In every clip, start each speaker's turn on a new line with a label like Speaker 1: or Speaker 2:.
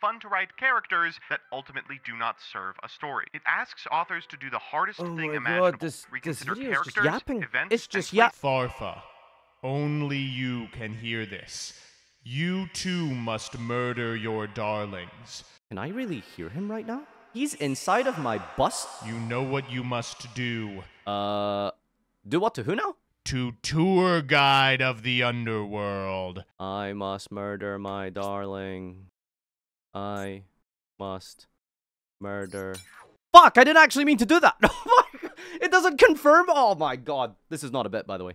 Speaker 1: fun to write characters that ultimately do not serve a story. It asks authors to do the hardest
Speaker 2: Oh
Speaker 1: thing imaginable.
Speaker 2: god, this, this
Speaker 1: reconsider
Speaker 2: video is just
Speaker 1: characters,
Speaker 2: yapping.
Speaker 1: events,
Speaker 2: It's just yap.
Speaker 3: Farfa, only you can hear this. You too must murder your darlings.
Speaker 2: Can I really hear him right now? He's inside of my bus.
Speaker 3: You know what you must do.
Speaker 2: Uh, do what to who now?
Speaker 3: To tour guide of the underworld.
Speaker 2: I must murder my darling. I must murder. Fuck! I didn't actually mean to do that. It doesn't confirm. Oh my god! This is not a bit, by the way.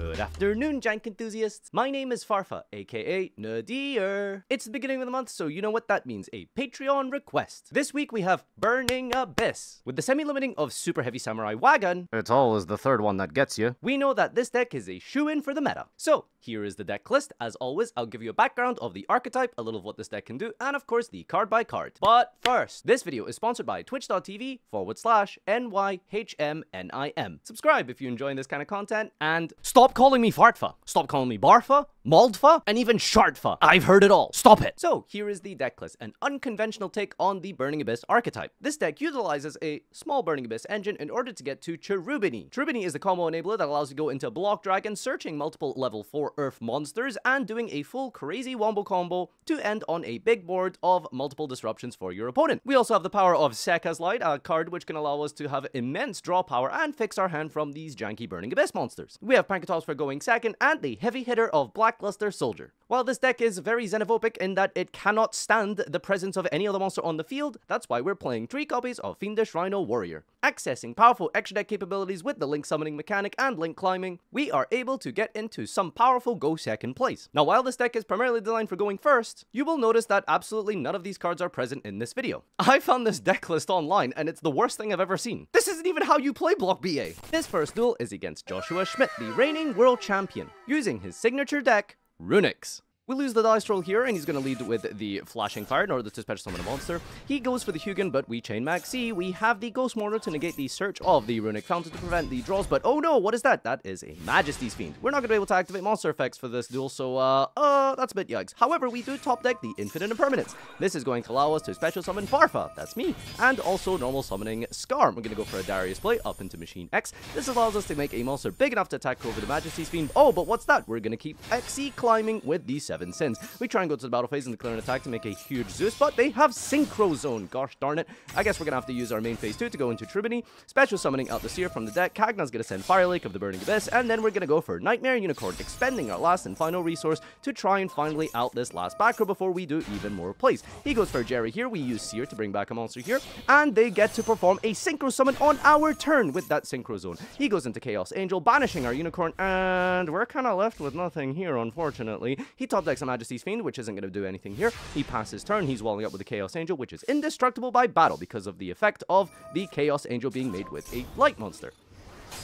Speaker 2: Good afternoon, Jank enthusiasts. My name is Farfa, aka Nadir. It's the beginning of the month, so you know what that means a Patreon request. This week we have Burning Abyss. With the semi limiting of Super Heavy Samurai Wagon, it's always the third one that gets you. We know that this deck is a shoe in for the meta. So, here is the deck list. As always, I'll give you a background of the archetype, a little of what this deck can do, and of course, the card by card. But first, this video is sponsored by twitch.tv forward slash NYHMNIM. Subscribe if you're enjoying this kind of content, and stop calling me Fartfa. Stop calling me Barfa, Moldfa, and even Shartfa. I've heard it all. Stop it. So, here is the deck list, an unconventional take on the Burning Abyss archetype. This deck utilizes a small Burning Abyss engine in order to get to Cherubini. Cherubini is the combo enabler that allows you to go into Block Dragon, searching multiple level 4 Earth monsters, and doing a full crazy wombo combo to end on a big board of multiple disruptions for your opponent. We also have the power of Sekka's Light, a card which can allow us to have immense draw power and fix our hand from these janky Burning Abyss monsters. We have Pankratops for going second, and the heavy hitter of Blackluster Soldier. While this deck is very xenophobic in that it cannot stand the presence of any other monster on the field, that's why we're playing three copies of Fiendish Rhino Warrior. Accessing powerful extra deck capabilities with the Link Summoning mechanic and Link Climbing, we are able to get into some powerful go second plays. Now while this deck is primarily designed for going first, you will notice that absolutely none of these cards are present in this video. I found this deck list online and it's the worst thing I've ever seen. This isn't even how you play Block BA. This first duel is against Joshua Schmidt, the reigning world champion, using his signature deck, Runick. We lose the dice roll here, and he's going to lead with the Flashing Fire in order to special summon a monster. He goes for the Hugin, but we chain Maxi. We have the Ghost Mourner to negate the search of the Runick Fountain to prevent the draws, but oh no, what is that? That is a Majesty's Fiend. We're not going to be able to activate monster effects for this duel, so uh, uh, that's a bit yikes. However, we do top deck the Infinite Impermanence. This is going to allow us to special summon Farfa, that's me, and also normal summoning Scarm. We're going to go for a Darius play up into Machine X. This allows us to make a monster big enough to attack over the Majesty's Fiend. Oh, but what's that? We're going to keep XE climbing with the We try and go to the battle phase and declare an attack to make a huge Zeus, but they have Synchro Zone. Gosh darn it. I guess we're going to have to use our main phase 2 to go into Tribony, special summoning out the Seer from the deck. Cagna's going to send Fire Lake of the Burning Abyss, and then we're going to go for Nightmare Unicorn, expending our last and final resource to try and finally out this last back row before we do even more plays. He goes for Jerry here. We use Seer to bring back a monster here, and they get to perform a Synchro Summon on our turn with that Synchro Zone. He goes into Chaos Angel, banishing our Unicorn, and we're kind of left with nothing here, unfortunately. He top a Majesty's Fiend, which isn't going to do anything here. He passes turn. He's walling up with the Chaos Angel, which is indestructible by battle because of the effect of the Chaos Angel being made with a light monster.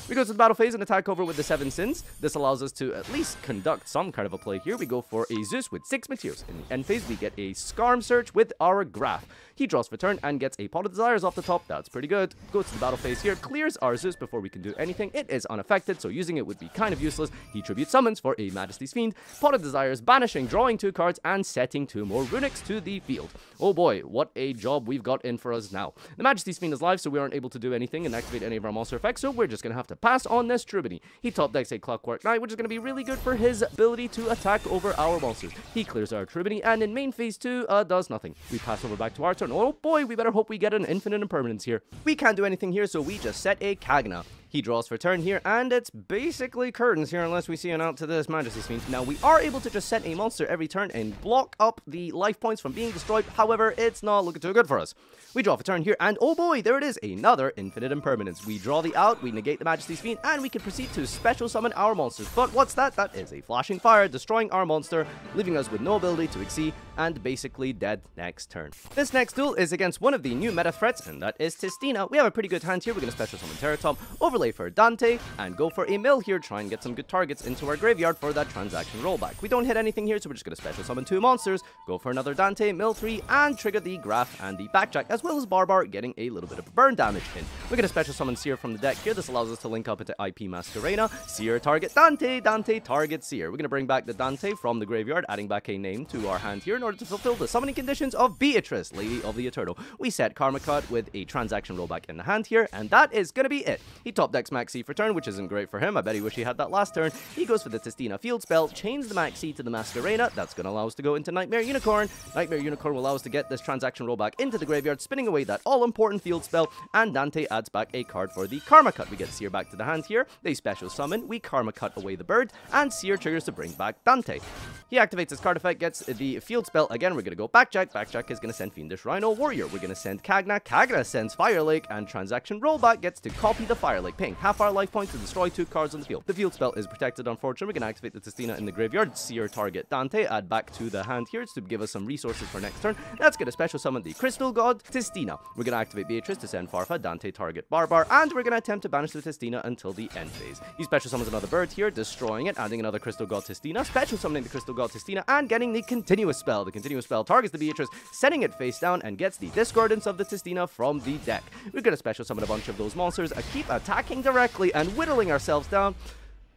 Speaker 2: We go to the battle phase and attack over with the Seven Sins. This allows us to at least conduct some kind of a play here. We go for a Zeus with six materials. In the end phase, we get a Scarm Search with our Graff. He draws for turn and gets a Pot of Desires off the top. That's pretty good. Goes to the battle phase here, clears our Zeus before we can do anything. It is unaffected, so using it would be kind of useless. He tribute summons for a Majesty's Fiend. Pot of Desires, banishing, drawing two cards, and setting two more Runicks to the field. Oh boy, what a job we've got in for us now. The Majesty's Fiend is live, so we aren't able to do anything and activate any of our monster effects, so we're just going to have to pass on this Tribony. He top decks a Clockwork Knight, which is going to be really good for his ability to attack over our monsters. He clears our Tribony, and in main phase 2, uh, does nothing. We pass over back to our turn. Oh boy, we better hope we get an infinite impermanence here. We can't do anything here, so we just set a Cagna. He draws for turn here, and it's basically curtains here unless we see an out to this Majesty's Fiend. Now, we are able to just set a monster every turn and block up the life points from being destroyed. However, it's not looking too good for us. We draw for turn here, and oh boy, there it is, another Infinite Impermanence. We draw the out, we negate the Majesty's Fiend, and we can proceed to special summon our monsters. But what's that? That is a Flashing Fire, destroying our monster, leaving us with no ability to exceed, and basically dead next turn. This next duel is against one of the new meta threats, and that is Tistina. We have a pretty good hand here. We're going to special summon Terrortop, overlay play for Dante, and go for a mill here, try and get some good targets into our graveyard for that transaction rollback. We don't hit anything here, so we're just to special summon two monsters, go for another Dante, mill 3, and trigger the Graff and the Backjack, as well as Barbar getting a little bit of burn damage in. We're to special summon Seer from the deck here. This allows us to link up into IP Masquerena. Seer target Dante, Dante target Seer. We're going to bring back the Dante from the graveyard, adding back a name to our hand here in order to fulfill the summoning conditions of Beatrice, Lady of the Eternal. We set Karma Cut with a transaction rollback in the hand here, and that is going to be it. He top decks Maxi for turn, which isn't great for him. I bet he wish he had that last turn. He goes for the Tistina field spell, chains the Maxi to the Masquerena. That's going to allow us to go into Nightmare Unicorn. Nightmare Unicorn will allow us to get this transaction rollback into the graveyard, spinning away that all-important field spell, and Dante adds back a card for the Karma Cut. We get Seer back to the hand here. They special summon, we Karma Cut away the bird, and Seer triggers to bring back Dante. He activates his card effect, gets the field spell. Again, we're going to go Backjack. Backjack is going to send Fiendish Rhino Warrior. We're going to send Cagna. Cagna sends Fire Lake, and Transaction Rollback gets to copy the Fire Lake, paying half our life points to destroy two cards on the field. The field spell is protected, unfortunately. We can activate the Tistina in the graveyard, Seer target Dante, add back to the hand here to give us some resources for next turn. That's going to special summon the Crystal God, Tistina. We're going to activate Beatrice to send Farfa, Dante target Barbar, and we're going to attempt to banish the Tistina until the end phase. He special summons another bird here, destroying it, adding another Crystal God Tistina, special summoning the Crystal God Tistina, and getting the continuous spell. The continuous spell targets the Beatrice, setting it face down, and gets the Discordance of the Tistina from the deck. We're going to special summon a bunch of those monsters, uh, keep attacking directly, and whittling ourselves down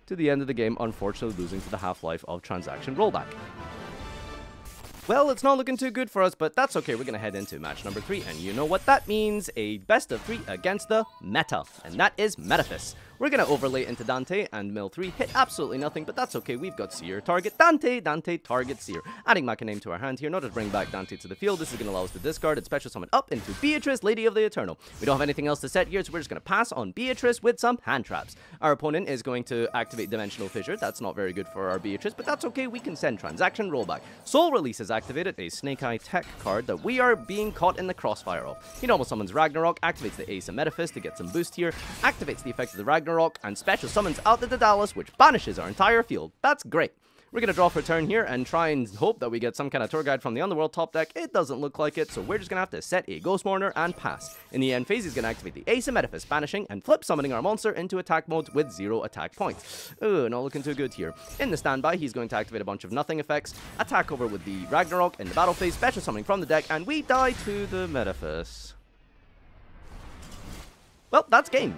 Speaker 2: to the end of the game, unfortunately losing to the half-life of Transaction Rollback. Well, it's not looking too good for us, but that's okay. We're going to head into match number three, and you know what that means. A best of three against the meta, and that is Metaphys. We're to overlay into Dante and mill 3, hit absolutely nothing, but that's okay. We've got Seer, target Dante, Dante, target Seer. Adding back a name to our hand here, not to bring back Dante to the field. This is going to allow us to discard and special summon up into Beatrice, Lady of the Eternal. We don't have anything else to set here, so we're just going to pass on Beatrice with some hand traps. Our opponent is going to activate Dimensional Fissure. That's not very good for our Beatrice, but that's okay. We can send Transaction Rollback. Soul Release is activated, a Snake Eye Tech card that we are being caught in the crossfire of. He normal summons Ragnarok, activates the Ace of Metaphys to get some boost here, activates the effect of the Ragnarok, and special summons out the Daedalus, which banishes our entire field. That's great. We're going to draw for turn here and try and hope that we get some kind of tour guide from the Underworld top deck. It doesn't look like it, so we're just going to have to set a Ghost Mourner and pass. In the end phase, he's going to activate the Ace of Metaphys, banishing and flip summoning our monster into attack mode with zero attack points. Ugh, not looking too good here. In the standby, he's going to activate a bunch of nothing effects, attack over with the Ragnarok in the battle phase, special summoning from the deck, and we die to the Metaphys. Well, that's game.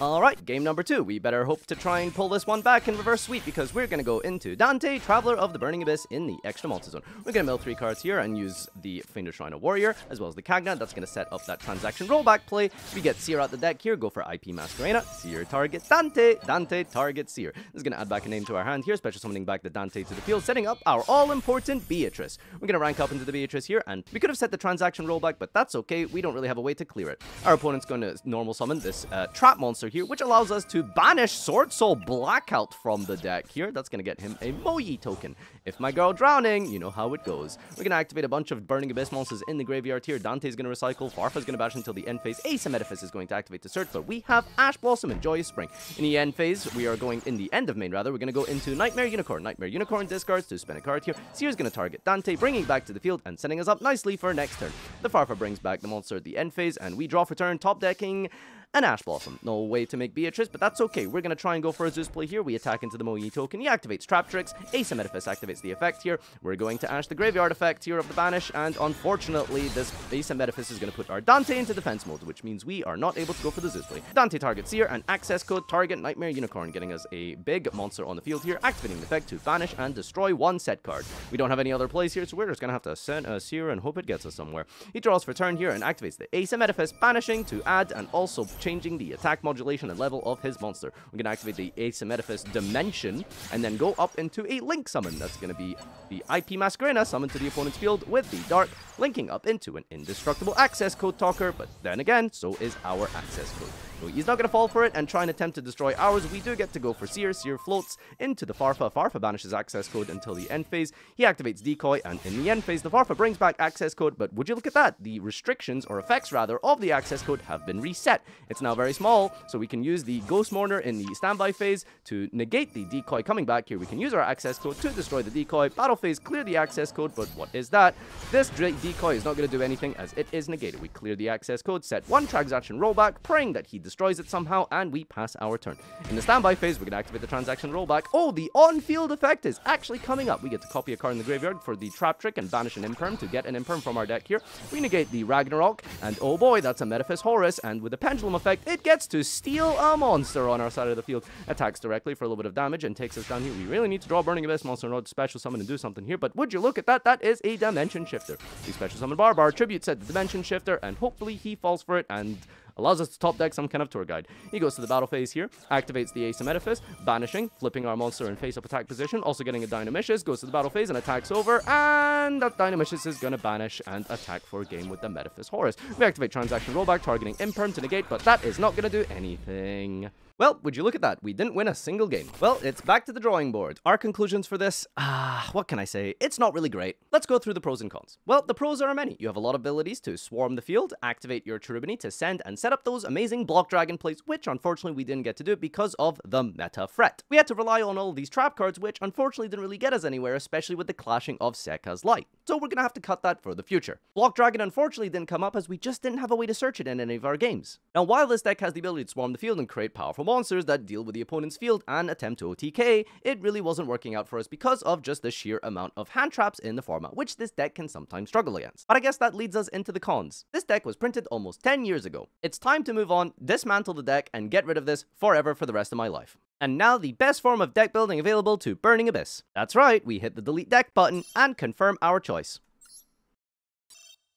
Speaker 2: Alright, game number two. We better hope to try and pull this one back in reverse sweep because we're going to go into Dante, Traveler of the Burning Abyss in the extra multi-zone. We're going to mill three cards here and use the Fiendish Rhino Warrior as well as the Cagna. That's going to set up that transaction rollback play. We get Seer out the deck here, go for IP Masquerena, Seer target Dante, Dante target Seer. This is going to add back a name to our hand here, special summoning back the Dante to the field, setting up our all-important Beatrice. We're going to rank up into the Beatrice here and we could have set the transaction rollback, but that's okay. We don't really have a way to clear it. Our opponent's going to normal summon this uh, trap monster here, which allows us to banish Sword Soul Blackout from the deck here. That's going to get him a Moyi token. If my girl drowning, you know how it goes. We're going to activate a bunch of Burning Abyss monsters in the graveyard here. Dante's going to recycle. Farfa's going to bash until the end phase. Ace Metaphys is going to activate the search, but we have Ash Blossom and Joyous Spring. In the end phase, we are going, in the end of main rather, we're going to go into Nightmare Unicorn. Nightmare Unicorn discards to spin a card here. Seer's going to target Dante, bringing back to the field and setting us up nicely for next turn. The Farfa brings back the monster at the end phase, and we draw for turn, top decking an Ash Blossom. No way to make Beatrice, but that's okay. We're going to try and go for a Zeus play here. We attack into the Moyi token. He activates Trap Tricks. Ace Metaphys activates the effect here. We're going to Ash the Graveyard effect here of the Banish, and unfortunately, this Ace Metaphys is going to put our Dante into defense mode, which means we are not able to go for the Zeus play. Dante targets here, and access code target Nightmare Unicorn, getting us a big monster on the field here, activating the effect to banish and destroy one set card. We don't have any other plays here, so we're just going to have to send a Seer and hope it gets us somewhere. He draws for turn here and activates the Ace Metaphys, banishing to add and also changing the attack modulation and level of his monster. We're going to activate the Metaphys Dimension and then go up into a Link summon. That's going to be the IP Masquerena summoned to the opponent's field with the Dark, linking up into an indestructible access code talker, but then again, so is our access code. He's not going to fall for it and try and attempt to destroy ours. We do get to go for Seer. Seer floats into the Farfa. Farfa banishes access code until the end phase. He activates Decoy, and in the end phase, the Farfa brings back access code. But would you look at that? The restrictions, or effects rather, of the access code have been reset. It's now very small, so we can use the Ghost Mourner in the standby phase to negate the Decoy coming back here. We can use our access code to destroy the Decoy. Battle phase, clear the access code, but what is that? This Drake Decoy is not going to do anything as it is negated. We clear the access code, set one transaction rollback, praying that he destroys it somehow, and we pass our turn. In the standby phase, we can activate the transaction rollback. Oh, the on-field effect is actually coming up. We get to copy a card in the graveyard for the trap trick and banish an imperm to get an imperm from our deck here. We negate the Ragnarok, and oh boy, that's a Metaphys Horus, and with the pendulum effect, it gets to steal a monster on our side of the field. Attacks directly for a little bit of damage and takes us down here. We really need to draw Burning Abyss, Monster Node, Special Summon, and do something here, but would you look at that? That is a Dimension Shifter. The Special Summon Barbar tribute set the Dimension Shifter, and hopefully he falls for it, and allows us to top deck some kind of tour guide. He goes to the battle phase here, activates the Ace of Metaphys, banishing, flipping our monster in face-up attack position, also getting a Dynamicious, goes to the battle phase and attacks over, and that Dynamicious is to banish and attack for a game with the Metaphys Horus. We activate Transaction Rollback, targeting Imperm to negate, but that is not to do anything. Well, would you look at that? We didn't win a single game. Well, it's back to the drawing board. Our conclusions for this, ah, what can I say? It's not really great. Let's go through the pros and cons. Well, the pros are many. You have a lot of abilities to swarm the field, activate your Cherubini to send and set up those amazing block dragon plays, which unfortunately we didn't get to do because of the meta fret. We had to rely on all these trap cards, which unfortunately didn't really get us anywhere, especially with the clashing of Sekka's Light. So we're gonna have to cut that for the future. Block Dragon unfortunately didn't come up as we just didn't have a way to search it in any of our games. Now, while this deck has the ability to swarm the field and create powerful monsters that deal with the opponent's field and attempt to OTK, it really wasn't working out for us because of just the sheer amount of hand traps in the format, which this deck can sometimes struggle against. But I guess that leads us into the cons. This deck was printed almost 10 years ago. It's time to move on, dismantle the deck, and get rid of this forever for the rest of my life. And now the best form of deck building available to Burning Abyss. That's right, we hit the delete deck button and confirm our choice.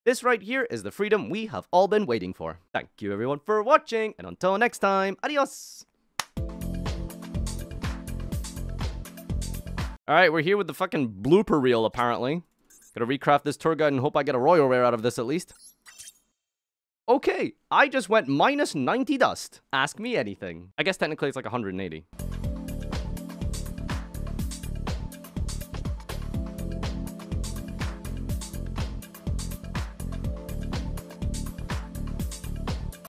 Speaker 2: This right here is the freedom we have all been waiting for. Thank you everyone for watching, and until next time, adios! Alright, we're here with the fucking blooper reel, apparently. Gotta recraft this tour guide and hope I get a royal rare out of this at least. Okay, I just went minus 90 dust. Ask me anything. I guess technically it's like 180.